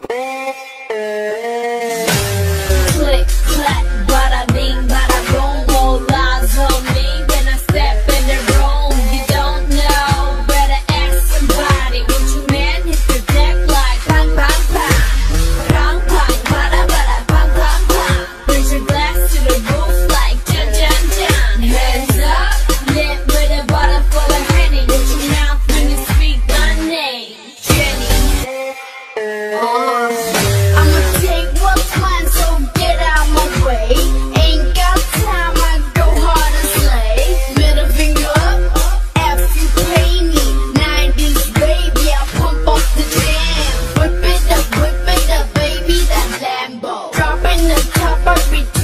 Música I'd be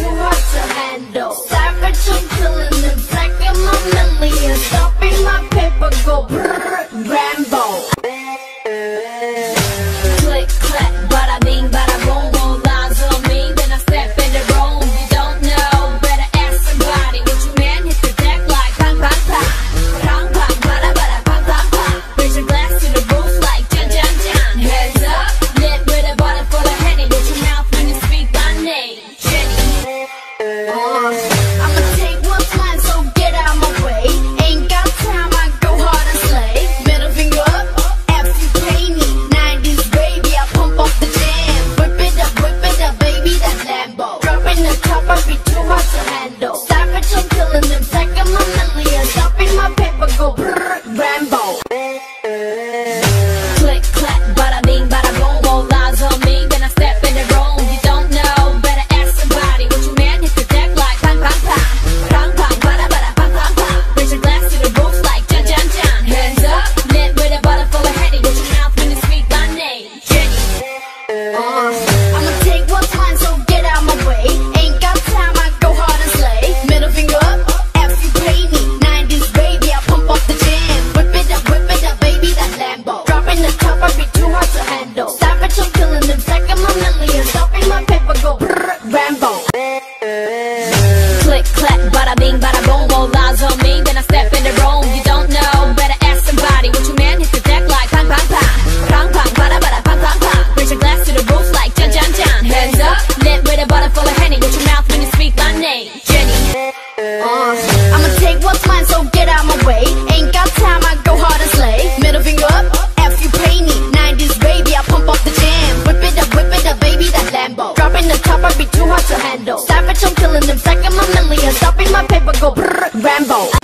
Go Rambo.